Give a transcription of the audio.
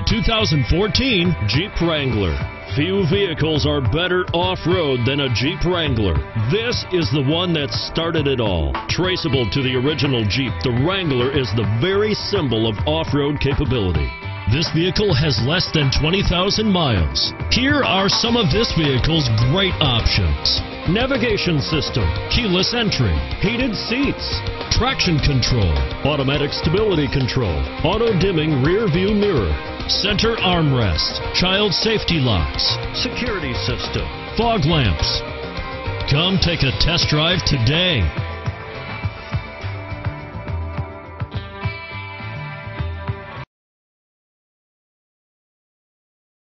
2014 Jeep Wrangler. Few vehicles are better off-road than a Jeep Wrangler. This is the one that started it all. Traceable to the original Jeep, the Wrangler is the very symbol of off-road capability. This vehicle has less than 20,000 miles. Here are some of this vehicle's great options. Navigation system, keyless entry, heated seats, traction control, automatic stability control, auto dimming rear view mirror, center armrest, child safety locks, security system, fog lamps. Come take a test drive today.